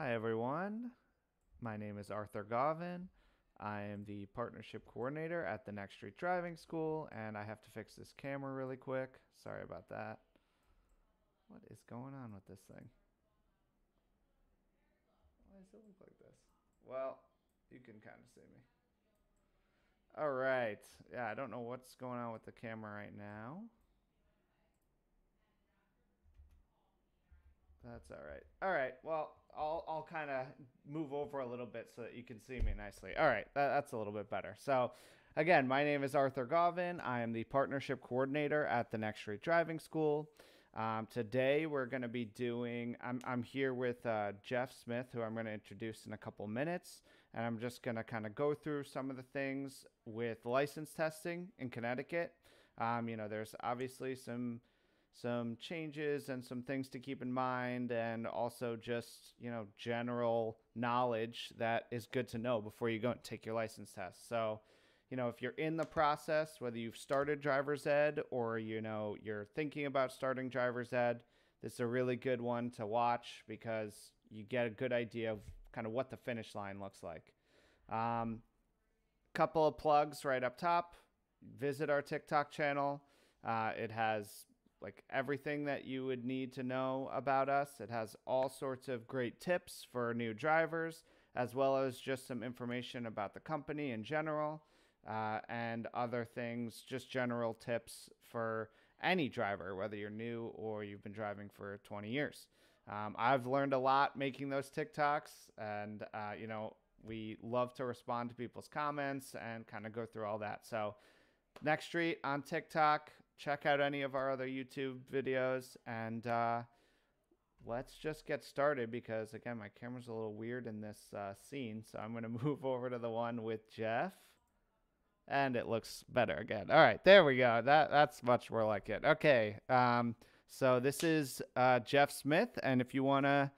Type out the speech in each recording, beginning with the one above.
Hi, everyone. My name is Arthur Gauvin. I am the partnership coordinator at the Next Street Driving School, and I have to fix this camera really quick. Sorry about that. What is going on with this thing? Why does it look like this? Well, you can kind of see me. All right. Yeah, I don't know what's going on with the camera right now. That's all right. All right. Well, I'll I'll kind of move over a little bit so that you can see me nicely. All right. That, that's a little bit better. So, again, my name is Arthur Gauvin. I am the partnership coordinator at the Next Street Driving School. Um, today we're going to be doing. I'm I'm here with uh, Jeff Smith, who I'm going to introduce in a couple minutes, and I'm just going to kind of go through some of the things with license testing in Connecticut. Um, you know, there's obviously some some changes and some things to keep in mind and also just you know general knowledge that is good to know before you go and take your license test. So you know if you're in the process whether you've started driver's ed or you know you're thinking about starting driver's ed this is a really good one to watch because you get a good idea of kind of what the finish line looks like. Um, couple of plugs right up top. Visit our tiktok channel. Uh, it has like everything that you would need to know about us. It has all sorts of great tips for new drivers, as well as just some information about the company in general uh, and other things, just general tips for any driver, whether you're new or you've been driving for 20 years. Um, I've learned a lot making those TikToks, and uh, you know, we love to respond to people's comments and kind of go through all that. So, Next Street on TikTok, check out any of our other YouTube videos and uh, let's just get started because again my camera's a little weird in this uh, scene so I'm gonna move over to the one with Jeff and it looks better again. All right there we go. That that's much more like it. Okay um, so this is uh, Jeff Smith and if you want to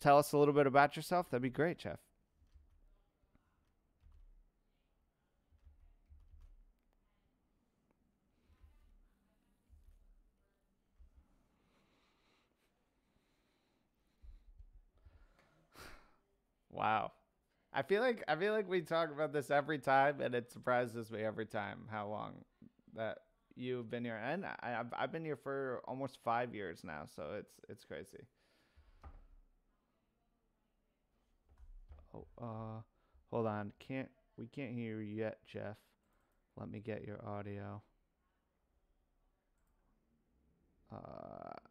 tell us a little bit about yourself that'd be great Jeff Wow. I feel like I feel like we talk about this every time, and it surprises me every time how long that you've been here. And I, have I've been here for almost five years now, so it's it's crazy. Oh, uh, hold on. Can't we can't hear you yet, Jeff? Let me get your audio. Uh.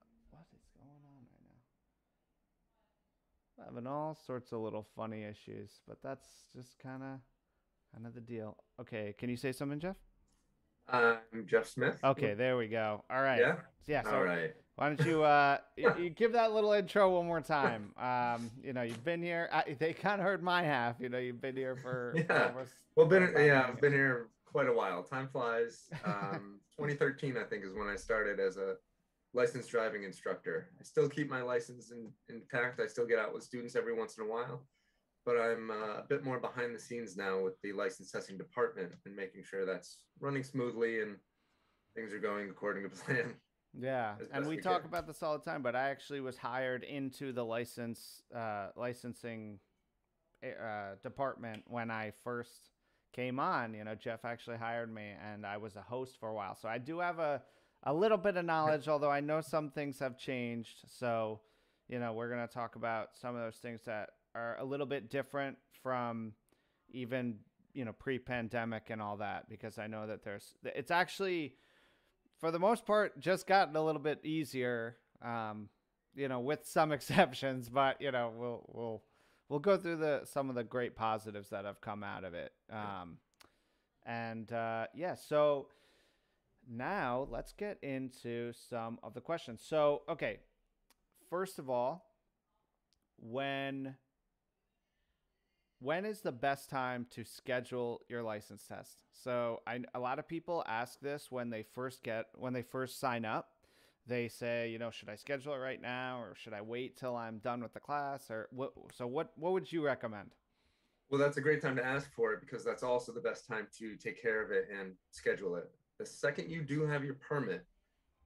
Having all sorts of little funny issues, but that's just kind of kind of the deal. Okay, can you say something, Jeff? I'm Jeff Smith. Okay, there we go. All right. Yeah. Yeah. So All right. Why don't you uh you, you give that little intro one more time? Um, you know, you've been here. I, they kind of heard my half. You know, you've been here for Yeah. almost. Well, been yeah, I've been here quite a while. Time flies. Um, 2013, I think, is when I started as a licensed driving instructor. I still keep my license in, intact. I still get out with students every once in a while, but I'm uh, a bit more behind the scenes now with the license testing department and making sure that's running smoothly and things are going according to plan. Yeah, and we we talk can. about this all the time, but I actually was hired into the license uh, licensing uh, department when I first came on. You know, Jeff actually hired me, and I was a host for a while, so I do have a a little bit of knowledge. although I know some things have changed, so you know we're gonna talk about some of those things that are a little bit different from even you know pre-pandemic and all that because I know that there's it's actually for the most part just gotten a little bit easier um you know with some exceptions but you know we'll we'll we'll go through the some of the great positives that have come out of it. Um and uh yeah so now let's get into some of the questions so okay first of all when when is the best time to schedule your license test? So I, a lot of people ask this when they first get when they first sign up. They say, you know, should I schedule it right now or should I wait till I'm done with the class or what? So what what would you recommend? Well, that's a great time to ask for it because that's also the best time to take care of it and schedule it. The second you do have your permit,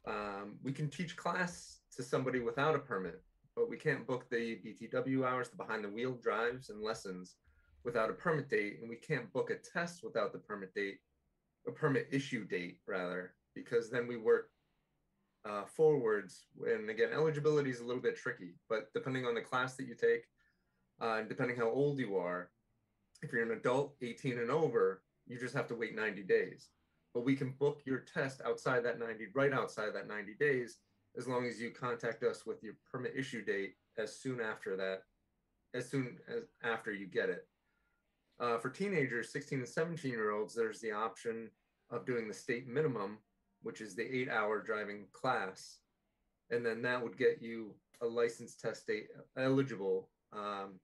um, we can teach class to somebody without a permit, but we can't book the BTW hours, the behind the wheel drives and lessons without a permit date, and we can't book a test without the permit date, a permit issue date rather, because then we work uh, forwards. And again, eligibility is a little bit tricky, but depending on the class that you take, uh, and depending how old you are, if you're an adult, 18 and over, you just have to wait 90 days. But we can book your test outside that 90, right outside that 90 days, as long as you contact us with your permit issue date as soon after that, as soon as after you get it. Uh, for teenagers, 16 and 17 year olds, there's the option of doing the state minimum, which is the eight hour driving class. And then that would get you a license test date eligible um,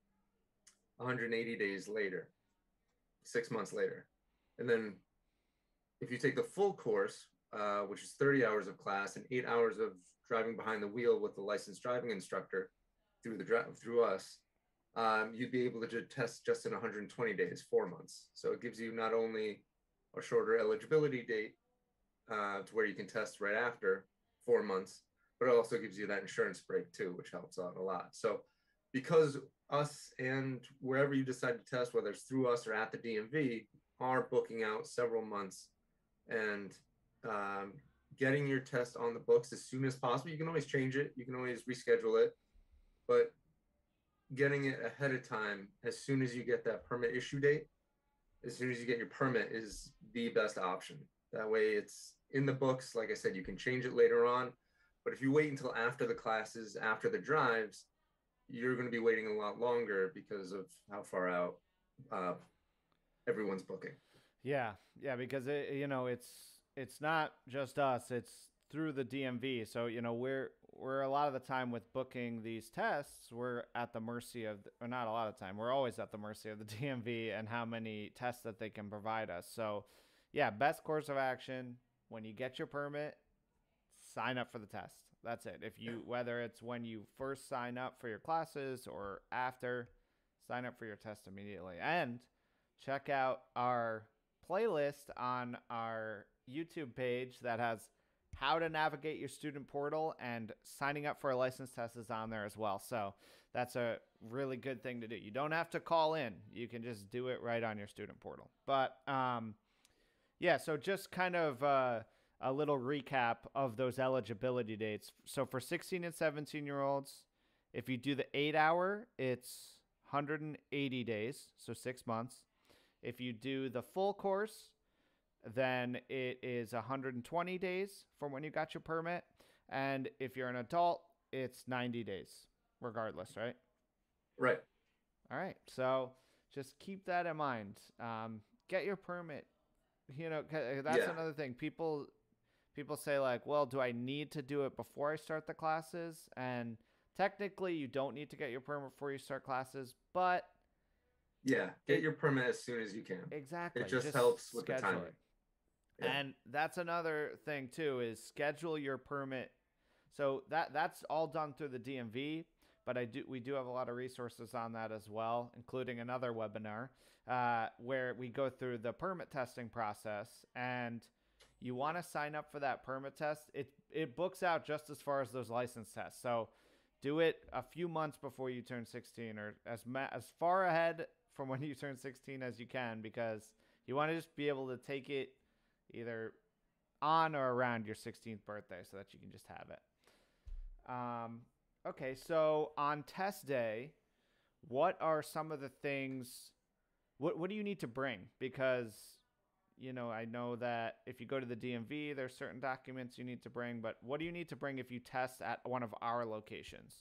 180 days later, six months later. And then if you take the full course, uh, which is 30 hours of class and eight hours of driving behind the wheel with the licensed driving instructor through the through us, um, you'd be able to test just in 120 days, four months. So it gives you not only a shorter eligibility date uh, to where you can test right after four months, but it also gives you that insurance break too, which helps out a lot. So because us and wherever you decide to test, whether it's through us or at the DMV, are booking out several months and um, getting your test on the books as soon as possible. You can always change it, you can always reschedule it, but getting it ahead of time as soon as you get that permit issue date, as soon as you get your permit, is the best option. That way, it's in the books. Like I said, you can change it later on. But if you wait until after the classes, after the drives, you're going to be waiting a lot longer because of how far out uh, everyone's booking. Yeah, yeah, because it, you know it's it's not just us; it's through the DMV. So you know we're we're a lot of the time with booking these tests, we're at the mercy of, the, or not a lot of time, we're always at the mercy of the DMV and how many tests that they can provide us. So, yeah, best course of action when you get your permit, sign up for the test. That's it. If you whether it's when you first sign up for your classes or after, sign up for your test immediately. And check out our playlist on our YouTube page that has how to navigate your student portal and signing up for a license test is on there as well. So that's a really good thing to do. You don't have to call in. You can just do it right on your student portal. But um, yeah, so just kind of uh, a little recap of those eligibility dates. So for 16 and 17 year olds, if you do the eight hour, it's 180 days, so six months. If you do the full course, then it is 120 days from when you got your permit. And if you're an adult, it's 90 days, regardless, right? Right. All right. So just keep that in mind. Um, get your permit. You know, uh, that's yeah. another thing. People people say like, "Well, do I need to do it before I start the classes?" And technically, you don't need to get your permit before you start classes, but yeah, get your permit as soon as you can. Exactly. It just, just helps with the timing. Yeah. And that's another thing too is schedule your permit. So that that's all done through the DMV, but I do we do have a lot of resources on that as well, including another webinar uh, where we go through the permit testing process and you want to sign up for that permit test. It it books out just as far as those license tests. So do it a few months before you turn 16 or as ma- as far ahead from when you turn 16 as you can because you want to just be able to take it either on or around your 16th birthday so that you can just have it. Um, okay, so on test day, what are some of the things? What what do you need to bring? Because you know, I know that if you go to the DMV, there's certain documents you need to bring, but what do you need to bring if you test at one of our locations?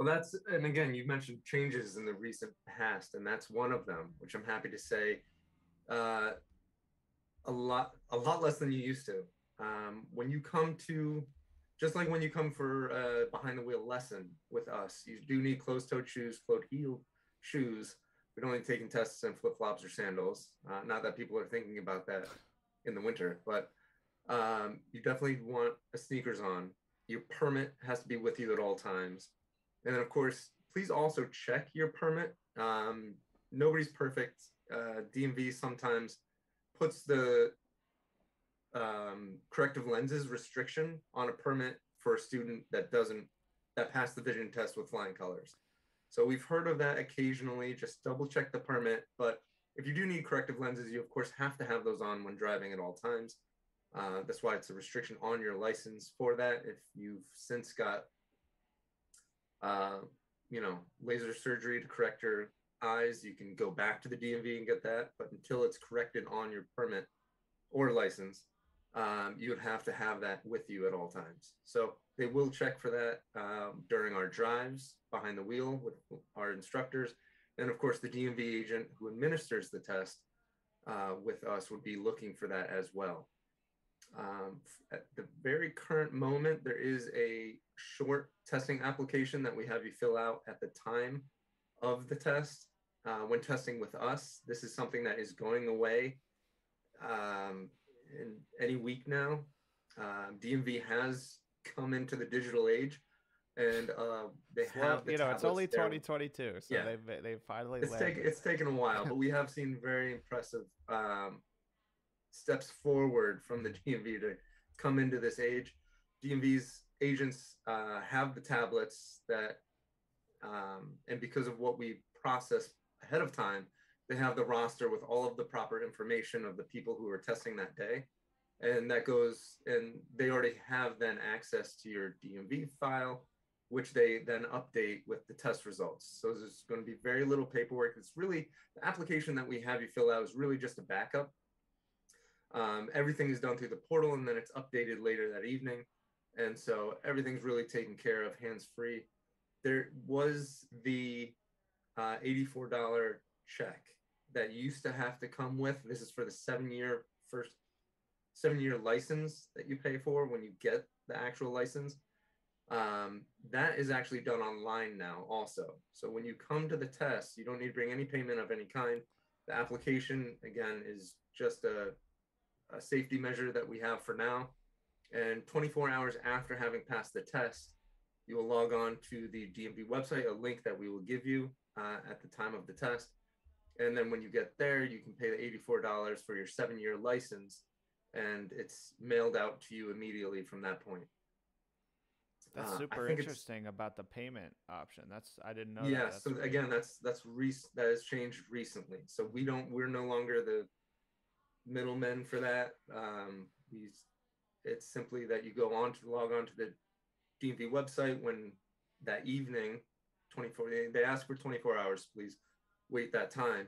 Well, that's and again, you mentioned changes in the recent past, and that's one of them, which I'm happy to say. Uh, a lot a lot less than you used to. Um, when you come to just like when you come for behind the wheel lesson with us, you do need closed toed shoes, closed heel shoes, we're only taking tests in flip flops or sandals. Uh, not that people are thinking about that in the winter, but um, you definitely want a sneakers on. Your permit has to be with you at all times. And then, of course, please also check your permit. Um, nobody's perfect. Uh, DMV sometimes puts the um, corrective lenses restriction on a permit for a student that doesn't that passed the vision test with flying colors. So we've heard of that occasionally. Just double check the permit. But if you do need corrective lenses, you of course have to have those on when driving at all times. Uh, that's why it's a restriction on your license for that. If you've since got, uh, you know, laser surgery to correct your eyes, you can go back to the DMV and get that. But until it's corrected on your permit or license, um, you would have to have that with you at all times. So they will check for that um, during our drives behind the wheel with our instructors. And of course, the DMV agent who administers the test uh, with us would be looking for that as well. Um, at the very current moment, there is a short testing application that we have you fill out at the time of the test. Uh, when testing with us, this is something that is going away um, in any week now. Um, DMV has come into the digital age, and uh, they Well, have the you know, it's only there. 2022, so Yeah. they've they've finally It's taken it's taken a while, but we have seen very impressive um, steps forward from the DMV to come into this age. DMV's agents uh, have the tablets that, um, and because of what we process ahead of time, they have the roster with all of the proper information of the people who are testing that day. And that goes, and they already have then access to your DMV file, which they then update with the test results. So there's going to be very little paperwork. It's really the application that we have you fill out is really just a backup. Um, everything is done through the portal and then it's updated later that evening. And so everything's really taken care of hands free. There was the uh, $84 check that used to have to come with. This is for the seven year first seven year license that you pay for when you get the actual license. Um, that is actually done online now also. So when you come to the test, you don't need to bring any payment of any kind. The application again is just a, a safety measure that we have for now. And 24 hours after having passed the test, you will log on to the DMV website, a link that we will give you uh, at the time of the test. And then when you get there, you can pay the $84 for your seven year license, and it's mailed out to you immediately from that point. That's Uh, super it's- interesting about the payment option. That's I didn't know. yeah that. So again that's that's rec- that has changed recently so we don't we're no longer the middlemen for that. Um it's simply that you go on to log on to the dmv website when that evening 24 they, they ask for 24 hours please wait that time.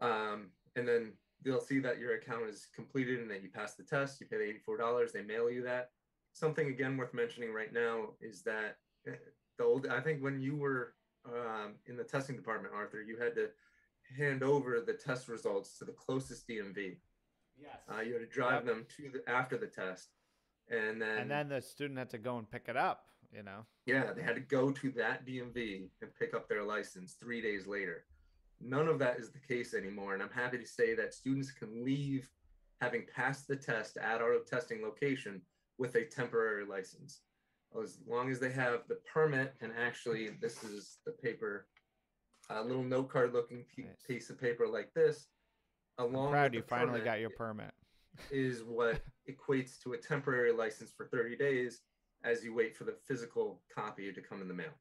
Um and then they'll see that your account is completed and that you pass the test you pay the $84 they mail you that. Something again worth mentioning right now is that eh, the old i think when you were um, in the testing department arthur you had to hand over the test results to the closest dmv Yes. uh, you had to drive Yep. them to the after the test and then, and then the student had to go and pick it up. You know. yeah they had to go to that dmv and pick up their license three days later none of that is the case anymore and i'm happy to say that students can leave having passed the test at our testing location with a temporary license as long as they have the permit and actually this is the paper a little note card looking pe- Nice. piece of paper like this I'm along proud with you finally got your permit. is what equates to a temporary license for 30 days as you wait for the physical copy to come in the mail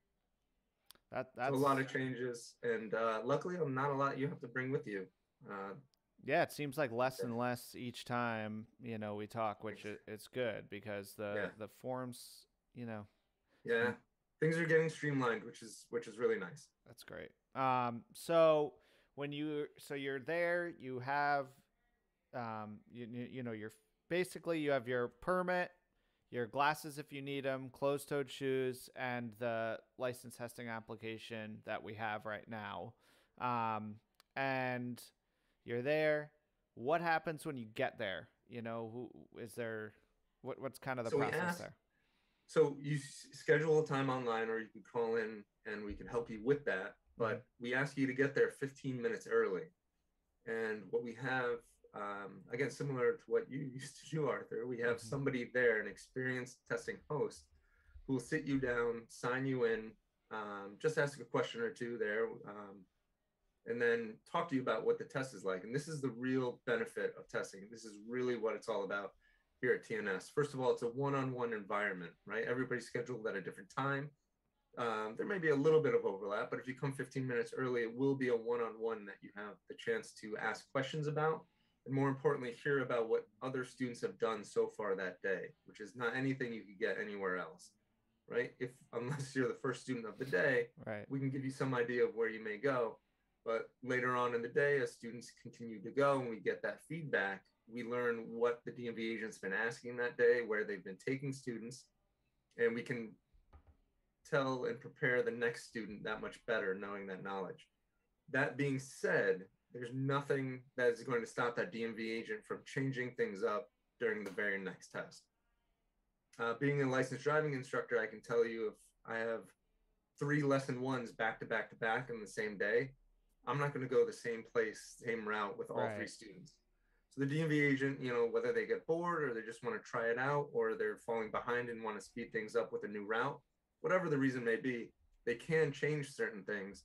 That So that's a lot of changes and uh, luckily not a lot you have to bring with you uh, Yeah, it seems like less and less each time you know we talk, which it's good because the Yeah. the forms, you know, yeah things are getting streamlined which is which is really nice that's great. Um, so when you so you're there, you have, um, you you, know, you're basically you have your permit, your glasses if you need them, closed-toed shoes, and the license testing application that we have right now. Um, and you're there. What happens when you get there? You know, who is there? What what's kind of the So process asked- there? so you schedule a time online or you can call in and we can help you with that but we ask you to get there 15 minutes early. And what we have, um, again, similar to what you used to do, Arthur, we have Mhm. somebody there, an experienced testing host, who will sit you down, sign you in, um, just ask a question or two there, um, and then talk to you about what the test is like. And this is the real benefit of testing. This is really what it's all about here at TNS. First of all, it's a one-on-one environment, right? Everybody's scheduled at a different time. Um, there may be a little bit of overlap, but if you come 15 minutes early, it will be a one-on-one that you have the chance to ask questions about, and more importantly, hear about what other students have done so far that day, which is not anything you could get anywhere else, right? If unless you're the first student of the day, Right. we can give you some idea of where you may go. But later on in the day, as students continue to go and we get that feedback, we learn what the DMV agent's been asking that day, where they've been taking students, and we can tell and prepare the next student that much better knowing that knowledge. That being said, there's nothing that is going to stop that DMV agent from changing things up during the very next test. Uh, being a licensed driving instructor, I can tell you if I have three lesson ones back to back to back in the same day, I'm not going to go the same place, same route with all three students. So the DMV agent, you know, whether they get bored or they just want to try it out or they're falling behind and want to speed things up with a new route, whatever the reason may be, they can change certain things.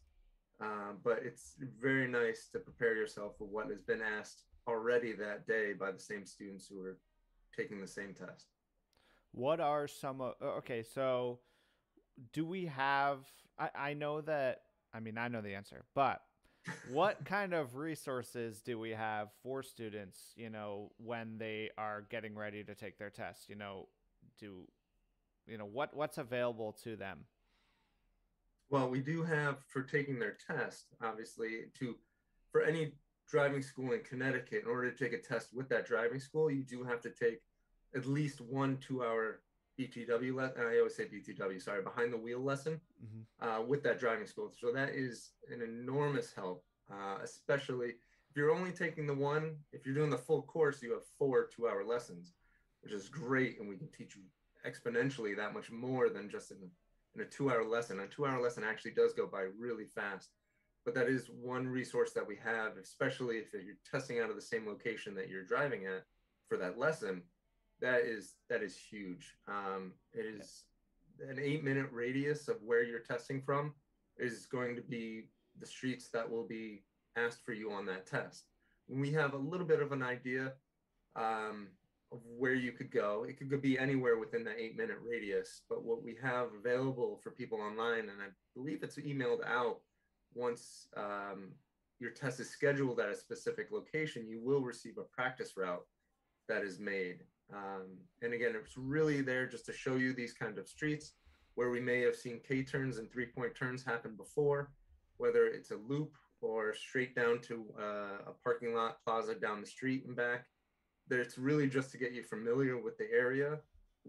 Um, but it's very nice to prepare yourself for what has been asked already that day by the same students who are taking the same test. What are some of okay, so do we have I, I know that I mean I know the answer, but what kind of resources do we have for students, you know, when they are getting ready to take their test? You know, do you know what what's available to them? Well, we do have for taking their test, obviously, to for any driving school in Connecticut, in order to take a test with that driving school, you do have to take at least one two-hour BTW lesson. I always say BTW, sorry, behind the wheel lesson Mm-hmm. uh, with that driving school. So that is an enormous help, uh, especially if you're only taking the one. If you're doing the full course, you have four two-hour lessons, which is great, and we can teach you exponentially that much more than just in, in a two-hour lesson. A two-hour lesson actually does go by really fast, but that is one resource that we have, especially if you're testing out of the same location that you're driving at for that lesson. That is that is huge. Um, it is an eight minute radius of where you're testing from is going to be the streets that will be asked for you on that test. We have a little bit of an idea um, of where you could go, it could be anywhere within the eight minute radius. But what we have available for people online, and I believe it's emailed out once um, your test is scheduled at a specific location, you will receive a practice route that is made. Um, and again, it's really there just to show you these kind of streets where we may have seen K turns and three point turns happen before, whether it's a loop or straight down to uh, a parking lot plaza down the street and back. It's really just to get you familiar with the area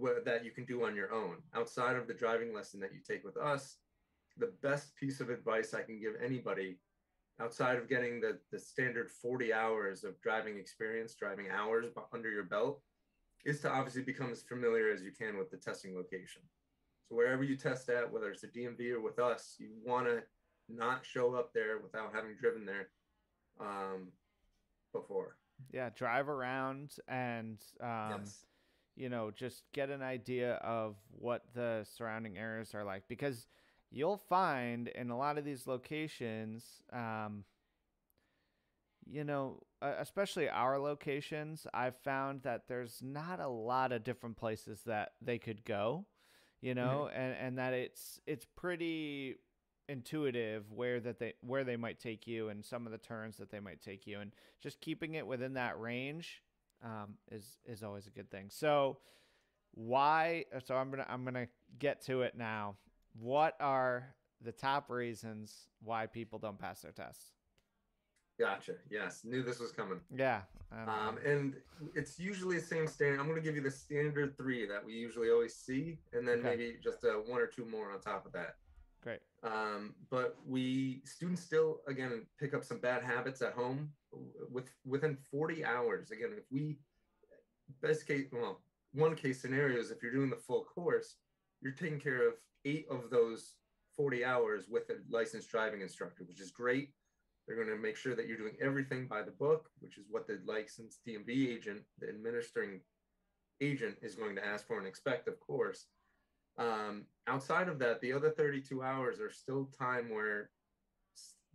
wh- that you can do on your own outside of the driving lesson that you take with us. The best piece of advice I can give anybody outside of getting the, the standard 40 hours of driving experience, driving hours under your belt, is to obviously become as familiar as you can with the testing location. So wherever you test at, whether it's the DMV or with us, you want to not show up there without having driven there um, before. Yeah, drive around and um, yes. you know, just get an idea of what the surrounding areas are like because you'll find in a lot of these locations, um, you know, uh, especially our locations, I've found that there's not a lot of different places that they could go, you know, and, and that it's it's pretty intuitive where that they where they might take you and some of the turns that they might take you and just keeping it within that range um, is is always a good thing. So why? So I'm gonna I'm gonna get to it now. What are the top reasons why people don't pass their tests? Gotcha. Yes. Knew this was coming. Yeah. Um, and it's usually the same standard. I'm going to give you the standard three that we usually always see, and then Okay. maybe just uh, one or two more on top of that. Um, but we students still again pick up some bad habits at home with within 40 hours. Again, if we best case, well, one case scenario is if you're doing the full course, you're taking care of eight of those 40 hours with a licensed driving instructor, which is great. They're going to make sure that you're doing everything by the book, which is what the licensed DMV agent, the administering agent, is going to ask for and expect, of course. Um, outside of that, the other 32 hours are still time where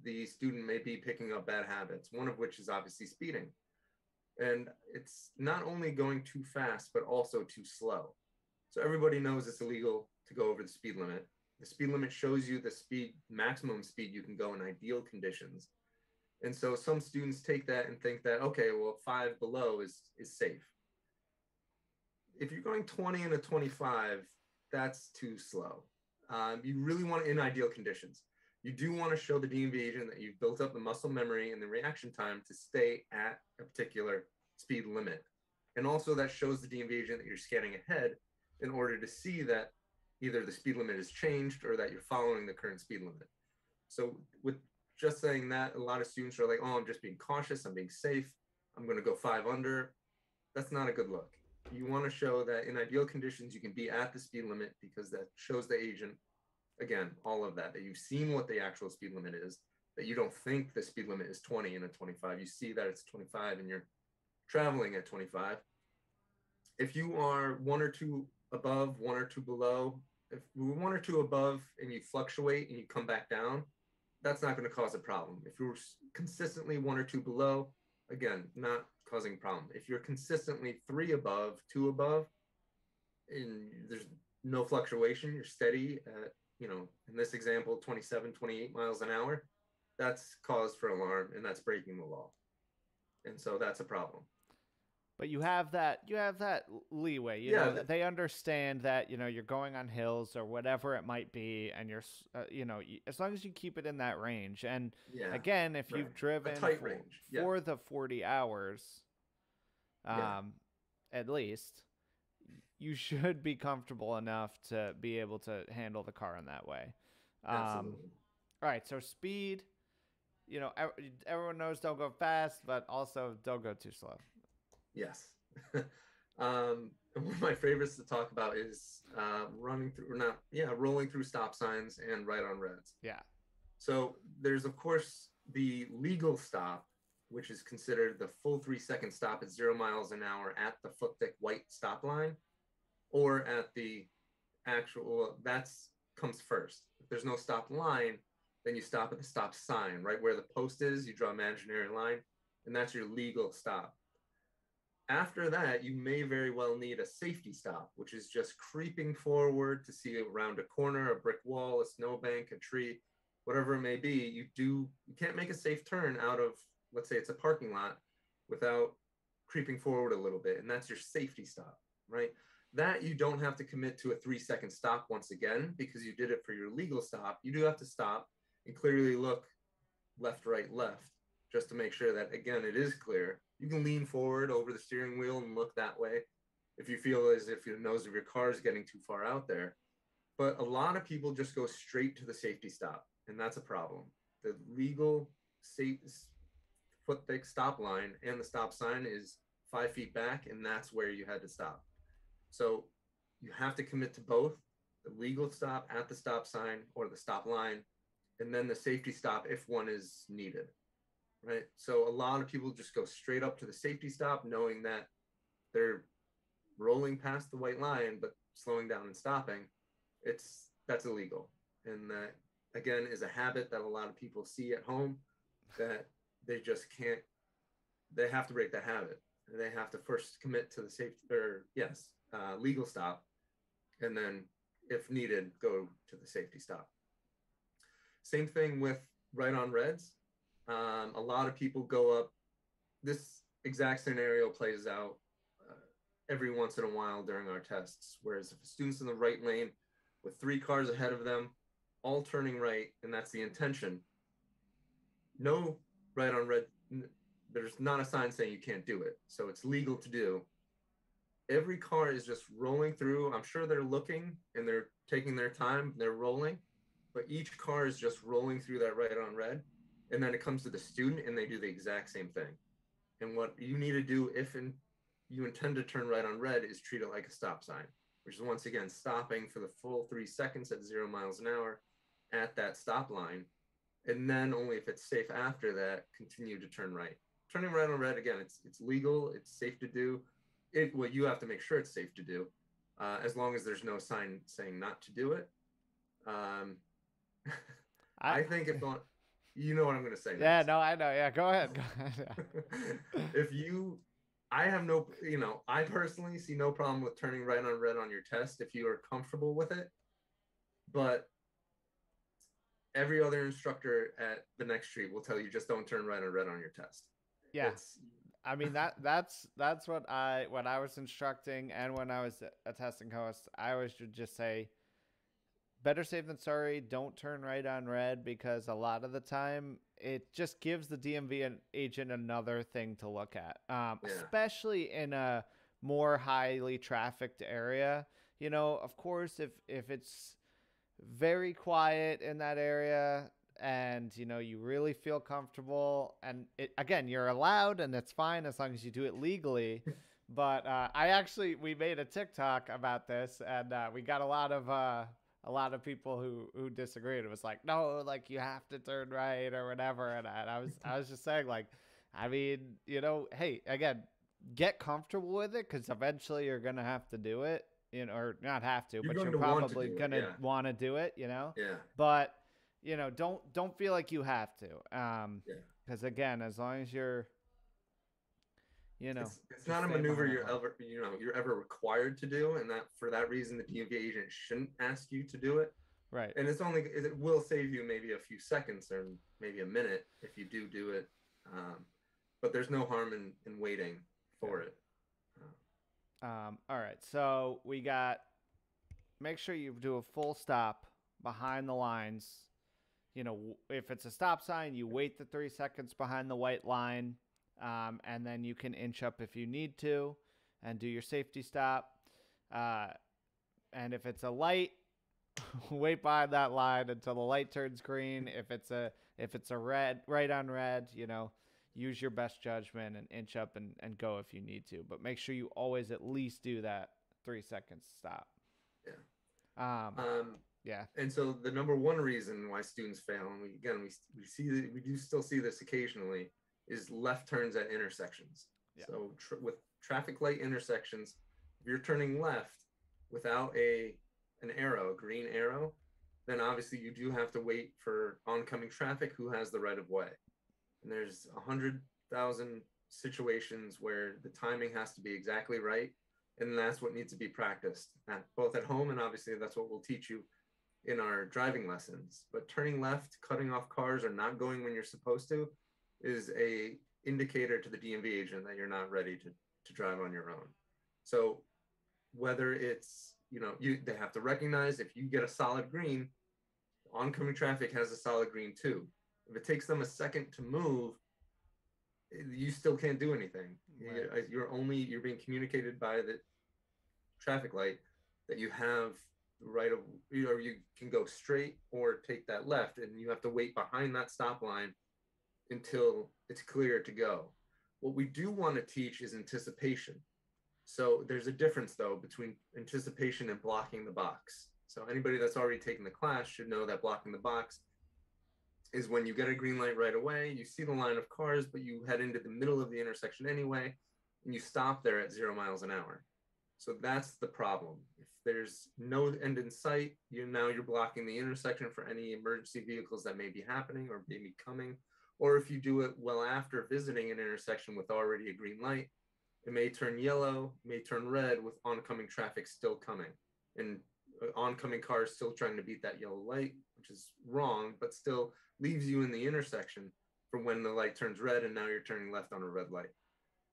the student may be picking up bad habits, one of which is obviously speeding. And it's not only going too fast, but also too slow. So everybody knows it's illegal to go over the speed limit. The speed limit shows you the speed, maximum speed you can go in ideal conditions. And so some students take that and think that, okay, well, five below is, is safe. If you're going 20 and a 25, that's too slow. Um, you really want in ideal conditions. You do want to show the DMV agent that you've built up the muscle memory and the reaction time to stay at a particular speed limit. And also that shows the DMV agent that you're scanning ahead in order to see that either the speed limit has changed or that you're following the current speed limit. So with just saying that, a lot of students are like, oh, I'm just being cautious, I'm being safe, I'm going to go five under. That's not a good look. You want to show that in ideal conditions, you can be at the speed limit because that shows the agent, again, all of that, that you've seen what the actual speed limit is, that you don't think the speed limit is 20 and a 25. You see that it's 25 and you're traveling at 25. If you are one or two above, one or two below, if we're one or two above and you fluctuate and you come back down, that's not going to cause a problem. If you're consistently one or two below, again, not causing problem. If you're consistently three above, two above, and there's no fluctuation, you're steady at, you know, in this example, 27, 28 miles an hour, that's cause for alarm and that's breaking the law. And so that's a problem but you have that you have that leeway you yeah, know they understand that you know you're going on hills or whatever it might be and you're uh, you know as long as you keep it in that range and yeah, again if right. you've driven for, yeah. for, the 40 hours um at least you should be comfortable enough to be able to handle the car in that way um Absolutely. all right so speed you know everyone knows don't go fast but also don't go too slow Yes. um, one of my favorites to talk about is uh, running through, not, yeah, rolling through stop signs and right on reds. Yeah. So there's, of course, the legal stop, which is considered the full three second stop at zero miles an hour at the foot thick white stop line or at the actual, that's comes first. If there's no stop line, then you stop at the stop sign, right where the post is, you draw an imaginary line, and that's your legal stop. After that, you may very well need a safety stop, which is just creeping forward to see around a corner, a brick wall, a snowbank, a tree, whatever it may be. You do you can't make a safe turn out of let's say it's a parking lot without creeping forward a little bit, and that's your safety stop, right? That you don't have to commit to a three second stop once again because you did it for your legal stop. You do have to stop and clearly look left, right, left, just to make sure that again it is clear you can lean forward over the steering wheel and look that way if you feel as if your nose of your car is getting too far out there. But a lot of people just go straight to the safety stop, and that's a problem. The legal safe foot thick stop line and the stop sign is five feet back, and that's where you had to stop. So you have to commit to both the legal stop at the stop sign or the stop line, and then the safety stop if one is needed right? So a lot of people just go straight up to the safety stop, knowing that they're rolling past the white line, but slowing down and stopping. It's that's illegal, and that again is a habit that a lot of people see at home that they just can't. They have to break that habit. And they have to first commit to the safety or yes, uh, legal stop, and then if needed, go to the safety stop. Same thing with right on reds um, a lot of people go up. This exact scenario plays out uh, every once in a while during our tests. Whereas if a student's in the right lane with three cars ahead of them, all turning right, and that's the intention, no right on red, there's not a sign saying you can't do it. So it's legal to do. Every car is just rolling through. I'm sure they're looking and they're taking their time, they're rolling, but each car is just rolling through that right on red and then it comes to the student and they do the exact same thing and what you need to do if in, you intend to turn right on red is treat it like a stop sign which is once again stopping for the full three seconds at zero miles an hour at that stop line. And then only if it's safe after that, continue to turn right. Turning right on red again, it's it's legal, it's safe to do. It well, you have to make sure it's safe to do, uh, as long as there's no sign saying not to do it. Um, I, I, think if you know what I'm going to say. Yeah, next. no, I know. Yeah, go ahead. Go ahead. if you, I have no, you know, I personally see no problem with turning right on red on your test if you are comfortable with it. But every other instructor at the next street will tell you just don't turn right on red on your test. Yeah. I mean that that's that's what I when I was instructing and when I was a testing host, I always would just say better safe than sorry. Don't turn right on red because a lot of the time it just gives the DMV agent another thing to look at, um, yeah. especially in a more highly trafficked area. You know, of course, if if it's very quiet in that area and you know you really feel comfortable and it, again you're allowed and it's fine as long as you do it legally but uh, i actually we made a tiktok about this and uh, we got a lot of uh, a lot of people who who disagreed. It was like, no, like you have to turn right or whatever. And I, and I was I was just saying, like, I mean, you know, hey, again, get comfortable with it because eventually you're gonna have to do it, you know, or not have to, you're but you're probably want gonna want to do it, you know. Yeah. But you know, don't don't feel like you have to. Um, yeah. Because again, as long as you're you know. It's, it's not a maneuver you're ever you know you're ever required to do and that for that reason the dmv agent shouldn't ask you to do it. Right. And it's only it will save you maybe a few seconds or maybe a minute if you do do it um, but there's no harm in in waiting for it. Um, all right so we got make sure you do a full stop behind the lines. You know if it's a stop sign you wait the three seconds behind the white line um, and then you can inch up if you need to and do your safety stop. Uh, and if it's a light, wait behind that line until the light turns green. If it's a if it's a red, right on red, you know, use your best judgment and inch up and, and go if you need to. But make sure you always at least do that three seconds stop. Yeah. Um, um yeah. And so the number one reason why students fail, and we again we we see we do still see this occasionally, is left turns at intersections. Yeah. So tr- with traffic light intersections, if you're turning left without a an arrow, a green arrow, then obviously you do have to wait for oncoming traffic who has the right of way. And there's a hundred thousand situations where the timing has to be exactly right. And that's what needs to be practiced at, both at home and obviously that's what we'll teach you in our driving lessons. But turning left, cutting off cars, or not going when you're supposed to is a indicator to the DMV agent that you're not ready to, to drive on your own. So whether it's, you know, you they have to recognize if you get a solid green, oncoming traffic has a solid green too. If it takes them a second to move, you still can't do anything. Right. Uh, you're only you're being communicated by the traffic light that you have the right of you, or you can go straight or take that left and you have to wait behind that stop line until it's clear to go. What we do want to teach is anticipation. So there's a difference though between anticipation and blocking the box. So anybody that's already taken the class should know that blocking the box is when you get a green light right away, you see the line of cars, but you head into the middle of the intersection anyway, and you stop there at zero miles an hour. So that's the problem. If there's no end in sight, you now you're blocking the intersection for any emergency vehicles that may be happening or may be coming or if you do it well after visiting an intersection with already a green light, it may turn yellow, may turn red with oncoming traffic still coming and uh, oncoming cars still trying to beat that yellow light, which is wrong, but still leaves you in the intersection for when the light turns red and now you're turning left on a red light.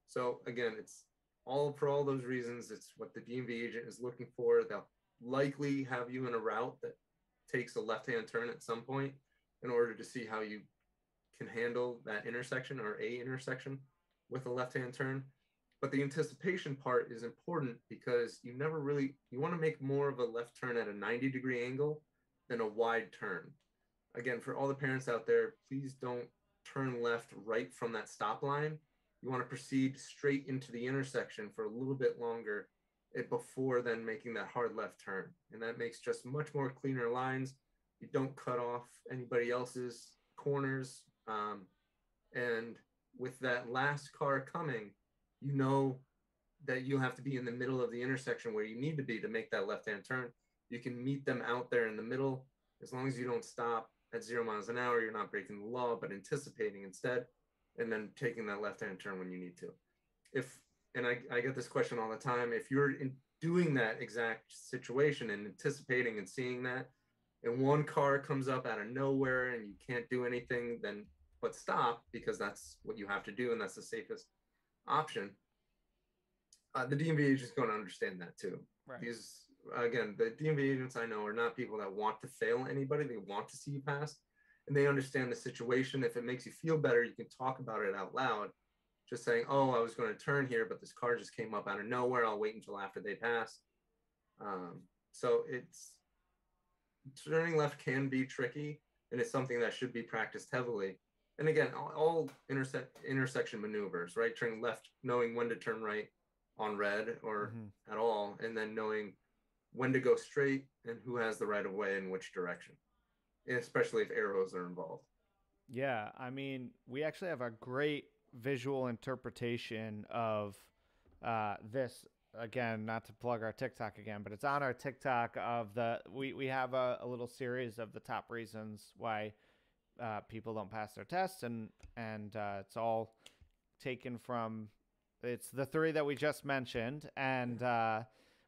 So again, it's all for all those reasons. It's what the DMV agent is looking for. They'll likely have you in a route that takes a left-hand turn at some point in order to see how you can handle that intersection or a intersection with a left-hand turn. But the anticipation part is important because you never really, you want to make more of a left turn at a 90 degree angle than a wide turn. Again, for all the parents out there, please don't turn left right from that stop line. You want to proceed straight into the intersection for a little bit longer before then making that hard left turn. And that makes just much more cleaner lines You don't cut off anybody else's corners. Um, and with that last car coming, you know that you have to be in the middle of the intersection where you need to be to make that left hand turn. You can meet them out there in the middle as long as you don't stop at zero miles an hour. You're not breaking the law, but anticipating instead, and then taking that left hand turn when you need to. If and I, I get this question all the time if you're in doing that exact situation and anticipating and seeing that and one car comes up out of nowhere and you can't do anything then but stop because that's what you have to do and that's the safest option uh, the dmv agent's going to understand that too Right. these again the dmv agents i know are not people that want to fail anybody they want to see you pass and they understand the situation if it makes you feel better you can talk about it out loud just saying, "Oh, I was going to turn here, but this car just came up out of nowhere. I'll wait until after they pass." Um, so it's turning left can be tricky, and it's something that should be practiced heavily. And again, all, all intersect intersection maneuvers, right? Turning left, knowing when to turn right on red or Mhm. at all, and then knowing when to go straight and who has the right of way in which direction, and especially if arrows are involved. Yeah, I mean, we actually have a great visual interpretation of uh, this. Again, not to plug our TikTok again, but it's on our TikTok of the we we have a, a little series of the top reasons why uh, people don't pass their tests, and and uh, it's all taken from it's the three that we just mentioned, and uh,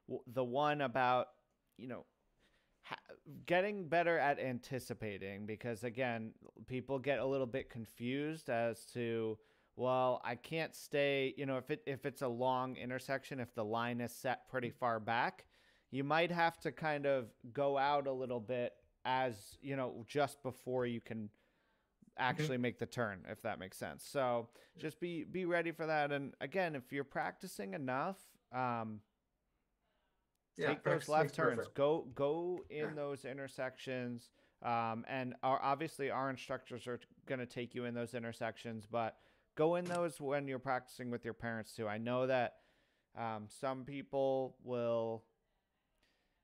w- the one about you know ha- getting better at anticipating because again people get a little bit confused as to well i can't stay you know if it if it's a long intersection if the line is set pretty far back you might have to kind of go out a little bit as you know just before you can actually make the turn if that makes sense so just be be ready for that and again if you're practicing enough um take those left turns. perfect. Go go in Yeah. those intersections. Um, and our, obviously our instructors are going to take you in those intersections, but go in those when you're practicing with your parents too. I know that um, some people will,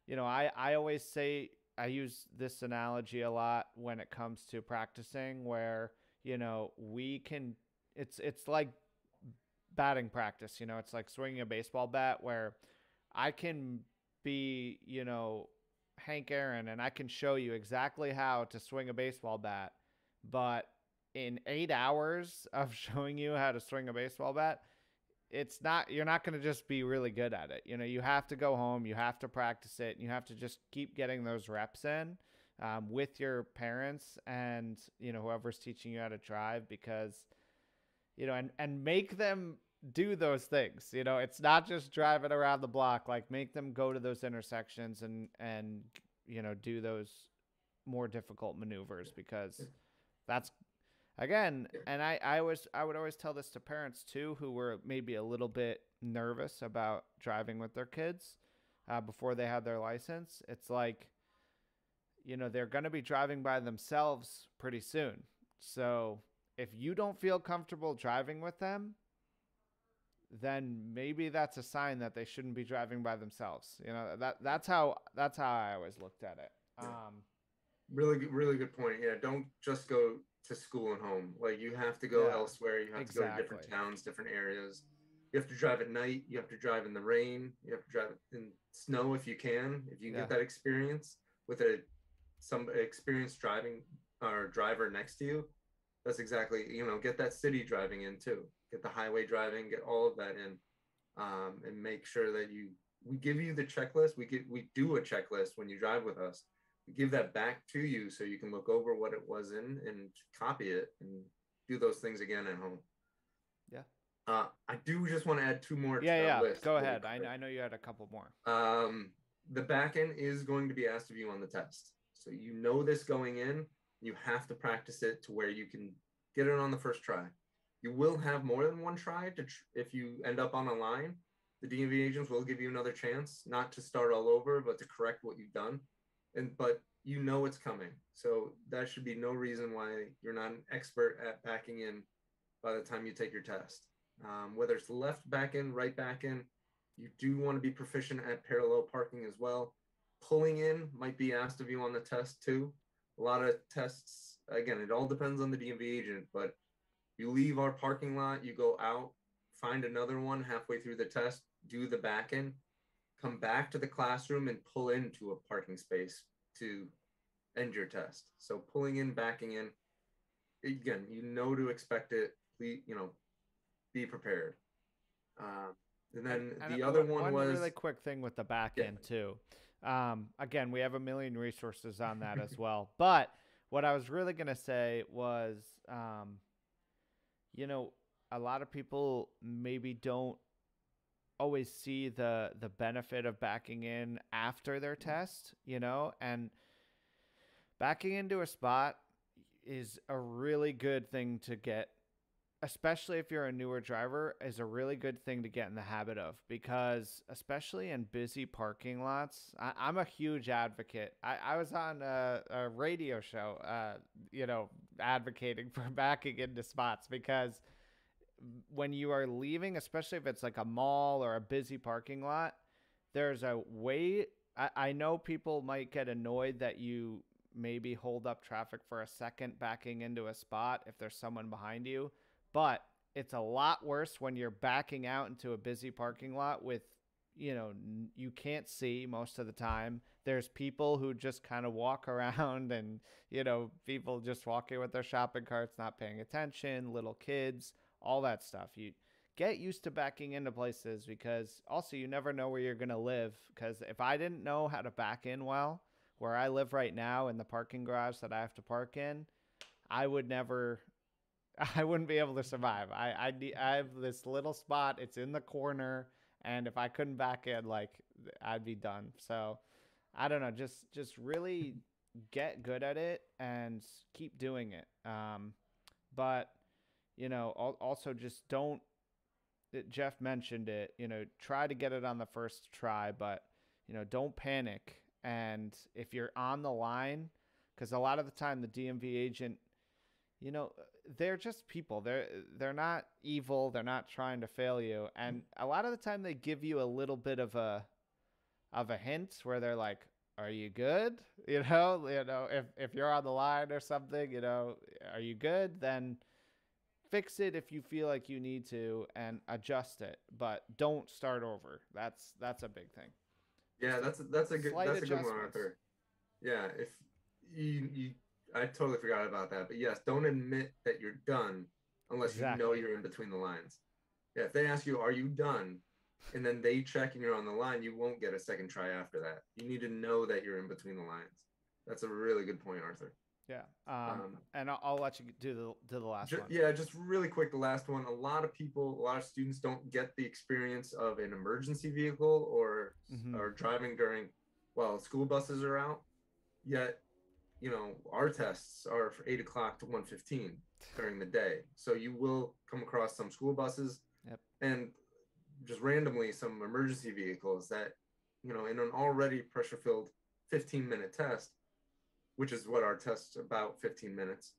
you know, I, I always say I use this analogy a lot when it comes to practicing where, you know, we can, it's, it's like batting practice, you know, it's like swinging a baseball bat where I can be, you know, Hank Aaron and I can show you exactly how to swing a baseball bat, but in 8 hours of showing you how to swing a baseball bat, it's not you're not going to just be really good at it. You know, you have to go home, you have to practice it, and you have to just keep getting those reps in um, with your parents and, you know, whoever's teaching you how to drive because you know, and and make them do those things. You know, it's not just driving around the block. Like make them go to those intersections and and you know do those more difficult maneuvers because that's again. And I I was I would always tell this to parents too who were maybe a little bit nervous about driving with their kids uh, before they had their license. It's like you know they're going to be driving by themselves pretty soon. So if you don't feel comfortable driving with them, then maybe that's a sign that they shouldn't be driving by themselves. You know, that that's how that's how I always looked at it. Um, Really, really good point. Yeah, don't just go to school and home. Like you have to go Yeah, elsewhere. You have to go to different towns, different areas. You have to drive at night. You have to drive in the rain. You have to drive in snow if you can. If you Yeah. get that experience with a some experienced driving or driver next to you, that's exactly you know get that city driving in too. Get the highway driving. Get all of that in, um, and make sure that you we give you the checklist. We get we do a checklist when you drive with us give that back to you so you can look over what it was in and copy it and do those things again at home. Yeah. Uh, I do just want to add two more. yeah, yeah. list Go ahead. I. I know you had a couple more. Um, the backend is going to be asked of you on the test. So you know this going in. You have to practice it to where you can get it on the first try. You will have more than one try to tr- if you end up on a line. The DMV agents will give you another chance, not to start all over, but to correct what you've done. And but you know it's coming, so that should be no reason why you're not an expert at backing in by the time you take your test. Um, whether it's left back in, right back in, you do want to be proficient at parallel parking as well. Pulling in might be asked of you on the test too. a lot of tests. Again, it all depends on the DMV agent, but you leave our parking lot, you go out, find another one halfway through the test, do the back end, come back to the classroom and pull into a parking space to end your test. So pulling in, backing in, again, you know to expect it. Please, you know, be prepared. Uh, and then And the uh, other one one was really quick thing with the back Yeah. end too. Um, again, we have a million resources on that as well. But what I was really gonna say was, um, you know, a lot of people maybe don't always see the the benefit of backing in after their test, you know, and backing into a spot is a really good thing to get especially if you're a newer driver is a really good thing to get in the habit of because especially in busy parking lots I, i'm a huge advocate. I, I was on a, a radio show uh, you know advocating for backing into spots because when you are leaving especially if it's like a mall or a busy parking lot there's a way I, I know people might get annoyed that you maybe hold up traffic for a second backing into a spot if there's someone behind you but it's a lot worse when you're backing out into a busy parking lot with you know you can't see most of the time. There's people who just kind of walk around and you know people just walking with their shopping carts not paying attention little kids all that stuff you get used to backing into places because also you never know where you're going to live because if i didn't know how to back in well where i live right now in the parking garage that i have to park in i would never I wouldn't be able to survive. I I, I have this little spot. It's in the corner, and if I couldn't back in, like I'd be done. So I don't know. Just just really get good at it and keep doing it. Um, but you know, also just don't. Jeff mentioned it. You know, try to get it on the first try, but you know, don't panic. And if you're on the line, because a lot of the time the DMV agent you know they're just people they're they're not evil they're not trying to fail you and a lot of the time they give you a little bit of a of a hint where they're like are you good you know you know if if you're on the line or something you know are you good then fix it if you feel like you need to and adjust it but don't start over that's that's a big thing Yeah, that's a, that's a good Slight that's a good one. Arthur. Yeah, if you you I totally forgot about that, but yes, don't admit that you're done unless you know you're in between the lines. Yeah, if they ask you, "Are you done?" and then they check and you're on the line, you won't get a second try after that. You need to know that you're in between the lines. That's a really good point, Arthur. Yeah um, Um, and I'll, I'll let you do the do the last Ju- one yeah, just really quick, the last one. A lot of people, a lot of students don't get the experience of an emergency vehicle or Mhm. or driving during while school buses are out. Yet, you know, our tests are for eight o'clock to one fifteen during the day. So you will come across some school buses Yep. and just randomly some emergency vehicles that, you know, in an already pressure filled 15 minute test, which is what our test's about 15 minutes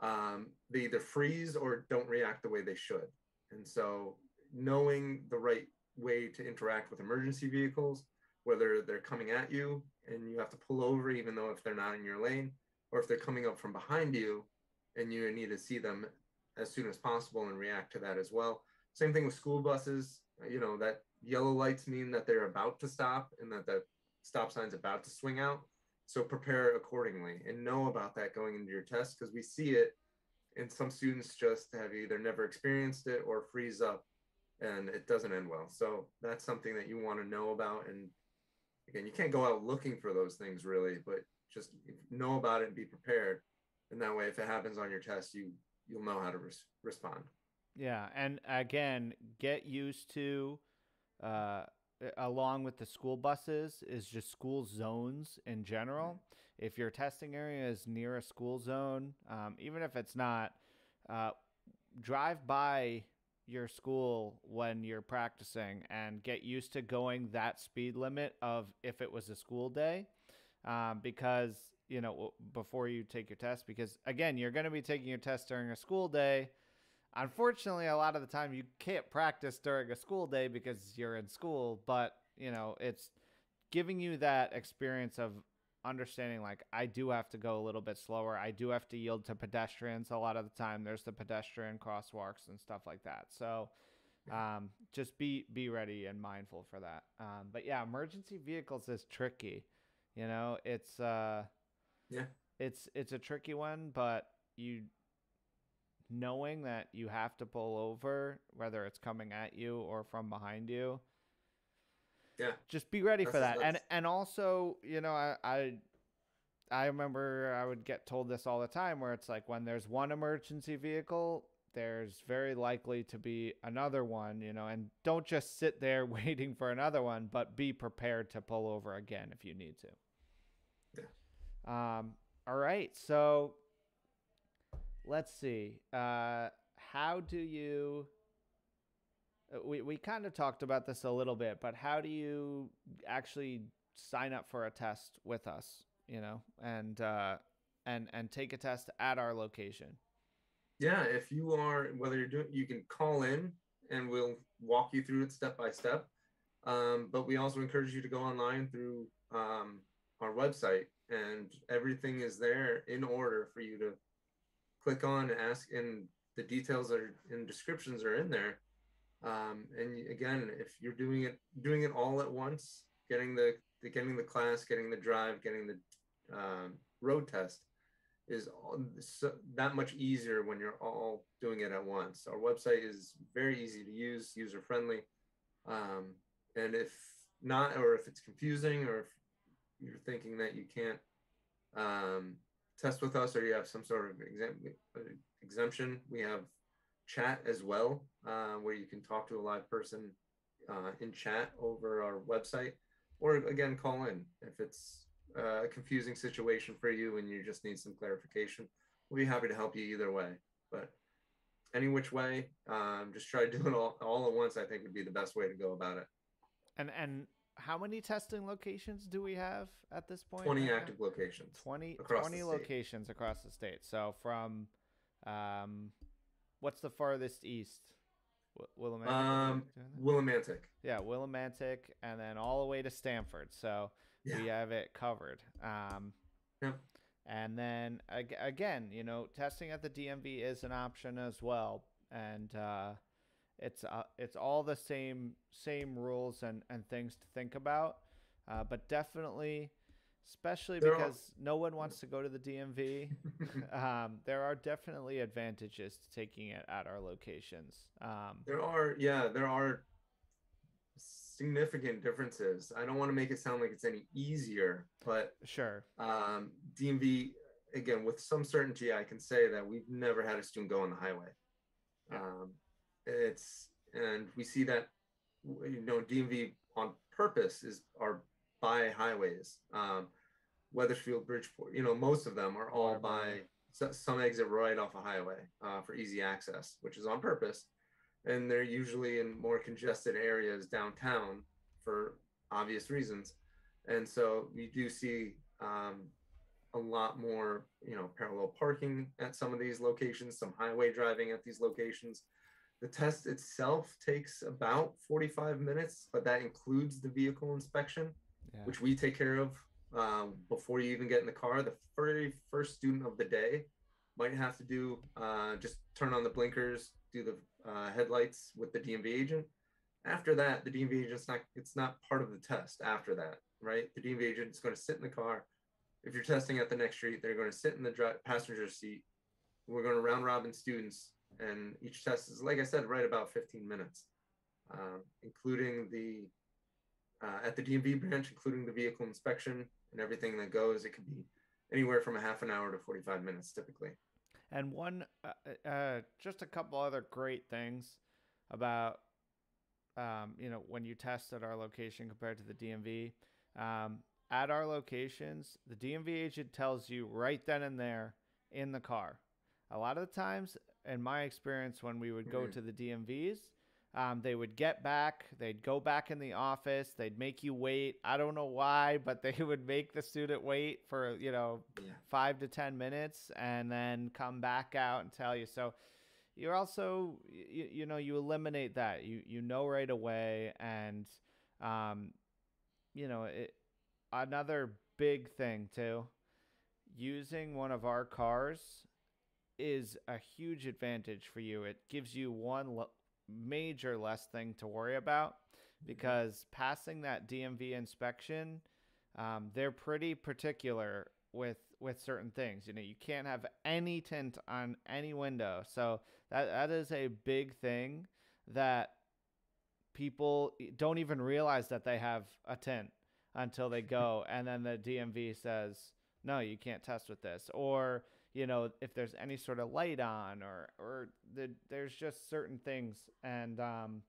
um, they either freeze or don't react the way they should. And so, knowing the right way to interact with emergency vehicles, whether they're coming at you and you have to pull over, even though if they're not in your lane, or if they're coming up from behind you and you need to see them as soon as possible and react to that as well. Same thing with school buses. You know, that yellow lights mean that they're about to stop and that the stop sign's about to swing out. So prepare accordingly and know about that going into your test because we see it and some students just have either never experienced it or freeze up and it doesn't end well. So that's something that you want to know about. And again, you can't go out looking for those things really, but just know about it and be prepared. And that way, if it happens on your test, you you'll know how to res- respond. Yeah, and again, get used to, uh, along with the school buses, is just school zones in general. If your testing area is near a school zone, um, even if it's not, uh, drive by your school when you're practicing and get used to going that speed limit of if it was a school day, um, because you know before you take your test, because again, you're going to be taking your test during a school day unfortunately a lot of the time you can't practice during a school day because you're in school but you know it's giving you that experience of understanding like I do have to go a little bit slower. I do have to yield to pedestrians a lot of the time. There's the pedestrian crosswalks and stuff like that. So um, just be be ready and mindful for that. Um, but yeah, emergency vehicles is tricky. You know, it's uh, Yeah. it's it's a tricky one, but you knowing that you have to pull over, whether it's coming at you or from behind you, Yeah. just be ready for That's- that. And and also, you know, I, I I remember I would get told this all the time where it's like when there's one emergency vehicle, there's very likely to be another one, you know, and don't just sit there waiting for another one, but be prepared to pull over again if you need to. Yeah. Um all right. So let's see. Uh how do you uh, we, we kind of talked about this a little bit, but how do you actually sign up for a test with us, you know, and uh, and and take a test at our location? Yeah, if you are, whether you're doing, you can call in and we'll walk you through it step by step. Um, but we also encourage you to go online through um, our website, and everything is there in order for you to click on, and ask, and the details are in descriptions are in there. Um, and again, if you're doing it, doing it all at once, getting the, the getting the class, getting the drive, getting the um, road test, is all, so, that much easier when you're all doing it at once. Our website is very easy to use, user friendly. Um, and if not, or if it's confusing, or if you're thinking that you can't um, test with us, or you have some sort of exemp- exemption, we have chat as well, uh, where you can talk to a live person uh, in chat over our website, or again, call in if it's uh, a confusing situation for you and you just need some clarification. We'll be happy to help you either way. But any which way, um, just try to do it all, all at once, I think would be the best way to go about it. And and how many testing locations do we have at this point? 20 right now? active locations. 20, across 20 the state. locations across the state. So from, um, what's the farthest east? Wi- Willimantic. Um, doing? Willimantic. yeah, Willimantic, and then all the way to Stamford. So Yeah. we have it covered. Um, Yep. And then again, you know, testing at the DMV is an option as well, and uh, it's uh, it's all the same same rules and, and things to think about, uh, but definitely, especially There are- because no one wants to go to the DMV. um, there are definitely advantages to taking it at our locations. Um, There are, yeah, there are significant differences. I don't want to make it sound like it's any easier, but sure. um, DMV, again, with some certainty, I can say that we've never had a student go on the highway. Um, it's, and we see that, you know, DMV on purpose is are by highways. Um, Wethersfield, Bridgeport, you know, most of them are all by so- some exit right off a highway uh, for easy access, which is on purpose. And they're usually in more congested areas downtown for obvious reasons. And so we do see um, a lot more, you know, parallel parking at some of these locations, some highway driving at these locations. The test itself takes about 45 minutes, but that includes the vehicle inspection Yeah. which we take care of um, before you even get in the car. The very first student of the day might have to do uh, just turn on the blinkers, do the uh, headlights with the DMV agent. After that, the DMV agent's not it's not part of the test. After that, right? The DMV agent is going to sit in the car. If you're testing at the next street, they're going to sit in the passenger seat. We're going to round robin students, and each test is, like I said, right about 15 minutes, um, including the uh, at the DMV branch, including the vehicle inspection and everything that goes. It could be anywhere from a half an hour to 45 minutes typically. And one, uh, uh, just a couple other great things about, um, you know, when you test at our location compared to the DMV. Um, at our locations, the DMV agent tells you right then and there in the car. A lot of the times, in my experience, when we would go Mhm. to the DMVs, um, they would get back, they'd go back in the office, they'd make you wait. I don't know why, but they would make the student wait for, you know, Yeah. five to ten minutes and then come back out and tell you so you're also you, you know you eliminate that you you know right away and um you know it, another big thing too. Using one of our cars is a huge advantage for you. It gives you one major less thing to worry about mm-hmm. because passing that DMV inspection, um, they're pretty particular with with certain things. You know, you can't have any tint on any window. So that that is a big thing that people don't even realize that they have a tint until they go and then the DMV says, "No, you can't test with this." Or, you know, if there's any sort of light on or or the, there's just certain things and um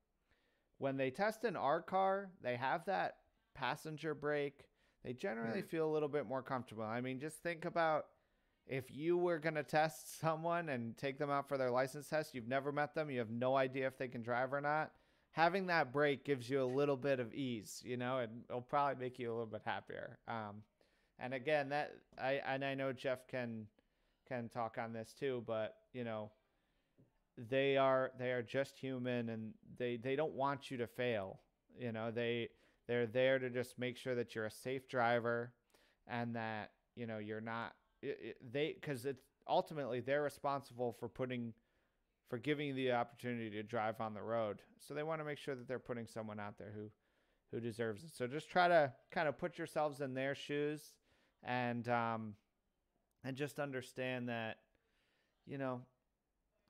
when they test in our car, they have that passenger brake they generally mm. feel a little bit more comfortable. I mean, just think about if you were going to test someone and take them out for their license test, you've never met them, you have no idea if they can drive or not. Having that brake gives you a little bit of ease, you know, and it'll probably make you a little bit happier. Um, and again, that I and I know Jeff can can talk on this too, but you know, they are they are just human and they they don't want you to fail. You know, they they're there to just make sure that you're a safe driver and that, you know, you're not it, it, they cuz it's ultimately they're responsible for putting for giving you the opportunity to drive on the road. So they want to make sure that they're putting someone out there who who deserves it. So just try to kind of put yourselves in their shoes and um and just understand that you know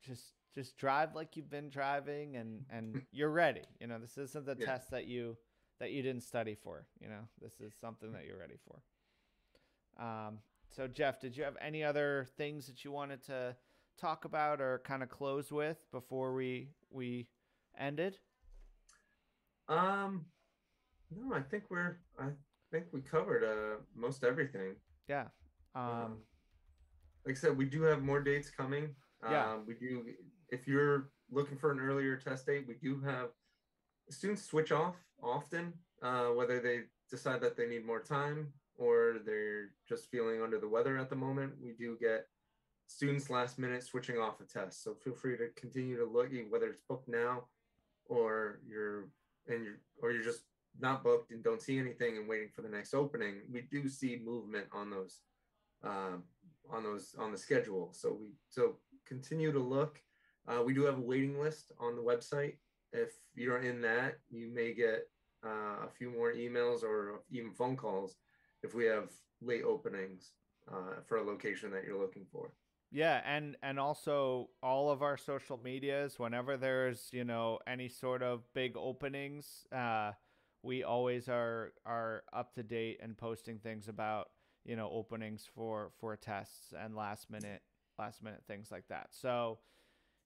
just just drive like you've been driving and and you're ready. You know, this isn't the yeah. test that you that you didn't study for. You know, this is something that you're ready for. Um, so, Jeff, did you have any other things that you wanted to talk about or kind of close with before we we ended? Um, no, I think we're. I think we covered uh most everything. Yeah. Um, um like I said, we do have more dates coming. Yeah. Um, we do. If you're looking for an earlier test date, we do have students switch off often, uh, whether they decide that they need more time or they're just feeling under the weather at the moment. We do get students last minute switching off a test. So feel free to continue to look, whether it's booked now or you're and you're or you're just not booked and don't see anything and waiting for the next opening. We do see movement on those um, on those on the schedule. So we so continue to look. Uh, we do have a waiting list on the website if you're in that, you may get uh, a few more emails or even phone calls if we have late openings uh, for a location that you're looking for. Yeah, and and also all of our social medias. Whenever there's you know any sort of big openings, uh, we always are are up to date and posting things about you know openings for for tests and last minute last minute things like that. So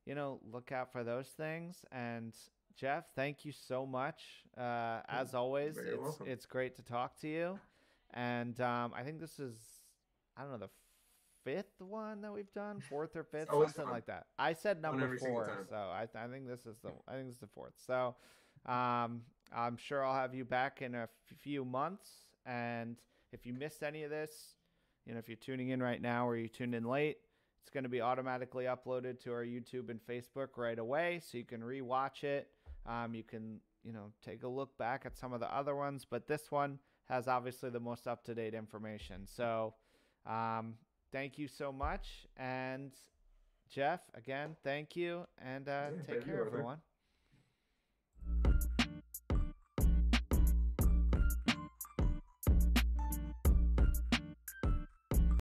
you know, look out for those things. And Jeff, thank you so much. Uh, as always, it's welcome. it's great to talk to you. And um, I think this is, I don't know, the fifth one that we've done, fourth or fifth, something like that. I said number four, so I, I think this is the I think this is the fourth. So um, I'm sure I'll have you back in a f- few months. And if you missed any of this, you know, if you're tuning in right now or you tuned in late, it's going to be automatically uploaded to our YouTube and Facebook right away, so you can rewatch it. Um, you can, you know, take a look back at some of the other ones, but this one has obviously the most up to date information. So, um, thank you so much, and Jeff, again, thank you, and uh, yeah, take care, everyone.